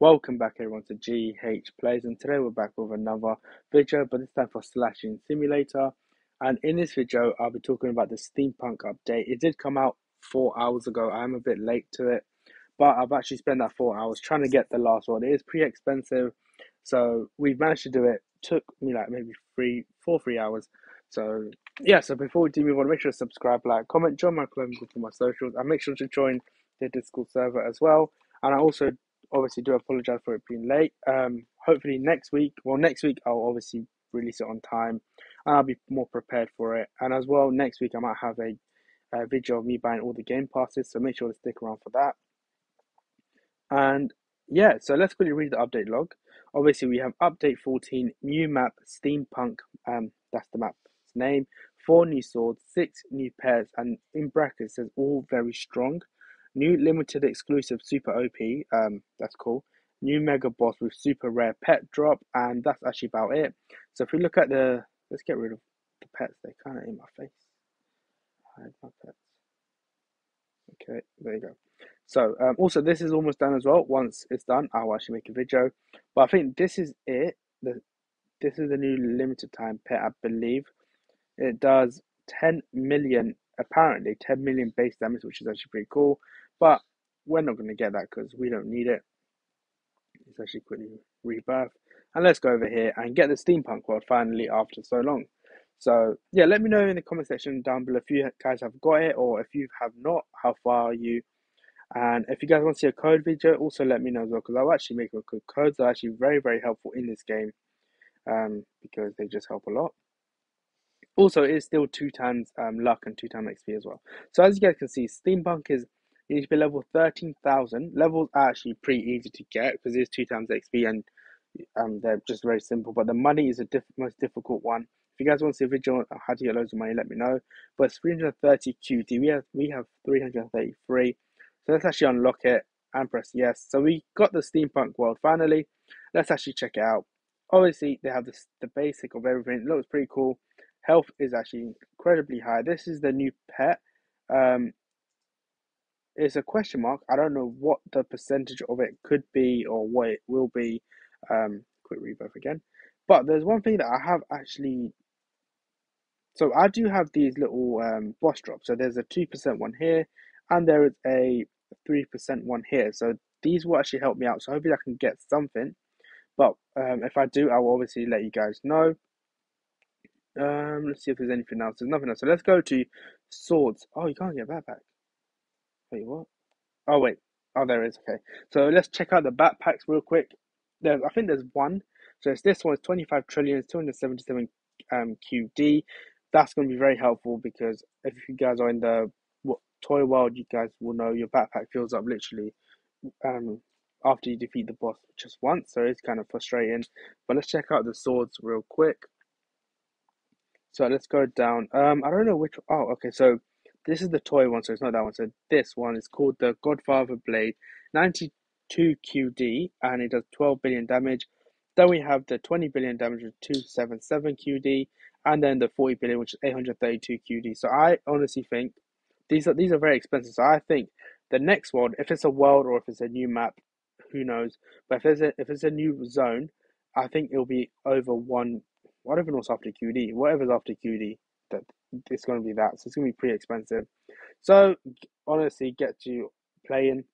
Welcome back everyone to GH Plays and today we're back with another video but this time for Slashing Simulator and in this video I'll be talking about the Steampunk update. It did come out four hours ago, I'm a bit late to it but I've actually spent that four hours trying to get the last one. It is pretty expensive so we've managed to do it. Took me like maybe three, four, three hours. So yeah, so before we do move on, make sure to subscribe, like, comment, join my club, go for my socials and make sure to join the Discord server as well. And I also obviously do apologize for it being late. Um, hopefully next week, well, next week I'll obviously release it on time and I'll be more prepared for it. And as well, next week I might have a, a video of me buying all the game passes, so make sure to stick around for that. And yeah, so let's quickly read the update log. Obviously, we have update 14, new map, steampunk. Um, that's the map's name. Four new swords, six new pairs, and in brackets says all very strong. New limited exclusive super OP, um, that's cool. New mega boss with super rare pet drop, and that's actually about it. So if we look at the, let's get rid of the pets, they're kind of in my face. Hide my pets. Okay, there you go. So um, also this is almost done as well. Once it's done, I'll actually make a video. But I think this is it. The, this is the new limited time pet, I believe. It does 10 million, apparently 10 million base damage, which is actually pretty cool. But we're not going to get that because we don't need it. It's actually quickly rebirth. And let's go over here and get the steampunk world finally after so long. So yeah, let me know in the comment section down below if you guys have got it or if you have not, how far are you? And if you guys want to see a code video, also let me know as well because I'll actually make a code. Codes are actually very, very helpful in this game um, because they just help a lot. Also, it is still two times um, luck and two times XP as well. So as you guys can see, Steampunk is you need to be level 13,000. Levels are actually pretty easy to get because it is two times XP and um, they're just very simple. But the money is the diff most difficult one. If you guys want to see a video on how to get loads of money, let me know. But it's 330 QD, We have we have 333. So let's actually unlock it and press yes. So we got the steampunk world finally. Let's actually check it out. Obviously, they have this, the basic of everything. It looks pretty cool. Health is actually incredibly high. This is the new pet. Um, it's a question mark. I don't know what the percentage of it could be or what it will be. Um, quick rebirth again. But there's one thing that I have actually. So I do have these little um, boss drops. So there's a 2% one here, and there is a 3% one here. So these will actually help me out. So hopefully I can get something. But um, if I do, I will obviously let you guys know. Um, let's see if there's anything else. There's nothing else. So let's go to swords. Oh, you can't get that back. Wait, what? Oh, wait. Oh, there is. Okay. So let's check out the backpacks real quick. There, I think there's one. So it's this one. It's 25 trillion, 277 um, QD. That's going to be very helpful because if you guys are in the what, toy world, you guys will know your backpack fills up literally um, after you defeat the boss just once. So it's kind of frustrating. But let's check out the swords real quick. So let's go down. Um, I don't know which. Oh, okay. So this is the toy one, so it's not that one. So this one is called the Godfather Blade, 92 QD, and it does 12 billion damage. Then we have the 20 billion damage with 277 QD, and then the 40 billion, which is 832 QD. So I honestly think these are these are very expensive. So I think the next one, if it's a world or if it's a new map, who knows? But if it's a if it's a new zone, I think it'll be over one. I don't after QD. Whatever's after QD, that it's going to be that. So it's going to be pretty expensive. So honestly, get to playing.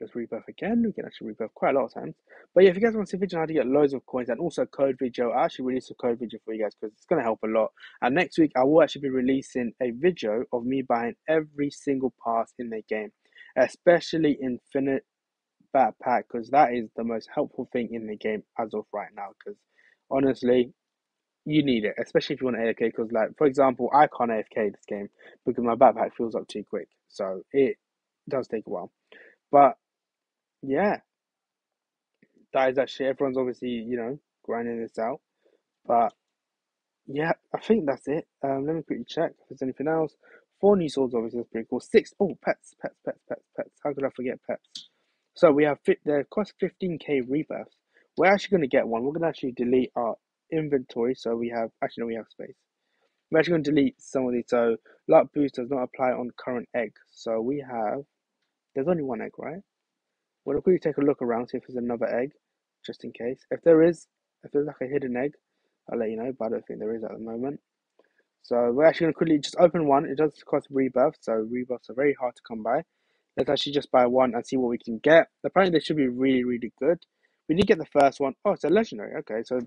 Let's rebirth again. We can actually rebirth quite a lot of times. But yeah, if you guys want to see a video how to get loads of coins and also code video, I actually release a code video for you guys because it's going to help a lot. And next week, I will actually be releasing a video of me buying every single pass in the game, especially Infinite Backpack because that is the most helpful thing in the game as of right now. Because honestly, you need it, especially if you want to AFK. Because, like, for example, I can't AFK this game because my backpack fills up too quick. So it does take a while. But yeah, that is actually everyone's obviously you know grinding this out. But yeah, I think that's it. Um, let me quickly check if there's anything else. Four new swords, obviously, that's pretty cool. Six, oh, pets, pets, pets, pets, pets. How could I forget pets? So we have fit. They cost 15k rebirths. We're actually going to get one. We're going to actually delete our inventory. So we have actually no, we have space. We're actually going to delete some of these. So luck boost does not apply on current egg. So we have. There's only one egg, right? We'll quickly take a look around, see if there's another egg, just in case. If there is, if there's like a hidden egg, I'll let you know, but I don't think there is at the moment. So we're actually going to quickly just open one. It does cost rebirth, so rebirths are very hard to come by. Let's actually just buy one and see what we can get. Apparently they should be really, really good. We did get the first one. Oh, it's a legendary. Okay, so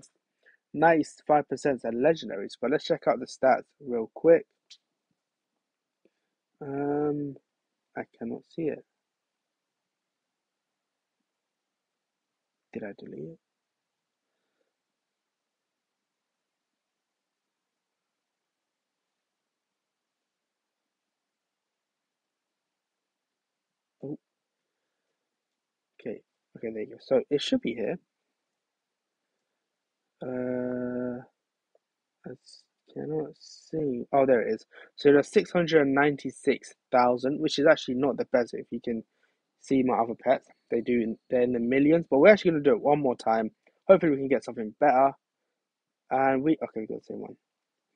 95% are legendaries. But let's check out the stats real quick. Um, I cannot see it. Did I delete it? Oh, okay. Okay, there you go. So it should be here. Uh, I cannot see. Oh, there it is. So there's 696,000, which is actually not the best if you can see my other pets. They do, they're in the millions, but we're actually going to do it one more time. Hopefully we can get something better. And we, okay, we got the same one.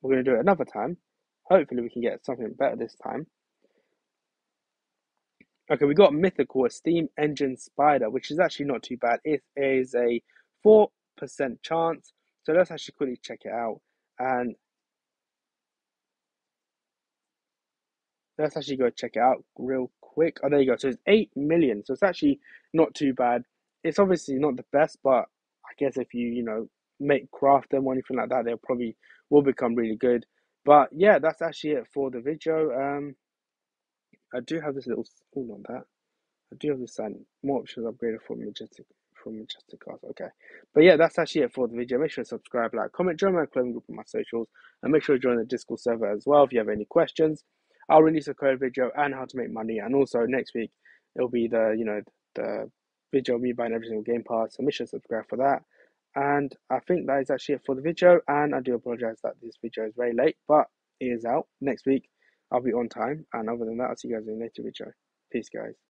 We're going to do it another time. Hopefully we can get something better this time. Okay, we got mythical, a steam engine spider, which is actually not too bad. It is a 4% chance. So let's actually quickly check it out. And let's actually go check it out real quick. Oh, there you go. So it's 8 million. So it's actually not too bad. It's obviously not the best, but I guess if you, you know, make craft them or anything like that, they'll probably will become really good. But yeah, that's actually it for the video. Um, I do have this little, oh, not that. I do have this sign, more options upgraded for Majestic, from Majestic Cars. Okay. But yeah, that's actually it for the video. Make sure to subscribe, like, comment, join my clothing group on my socials, and make sure to join the Discord server as well if you have any questions. I'll release a code video and how to make money, and also next week it'll be the, you know, the video of me buying every single game pass. So make sure to subscribe for that. And I think that is actually it for the video. And I do apologize that this video is very late, but it is out next week. I'll be on time. And other than that, I'll see you guys in the next video. Peace, guys.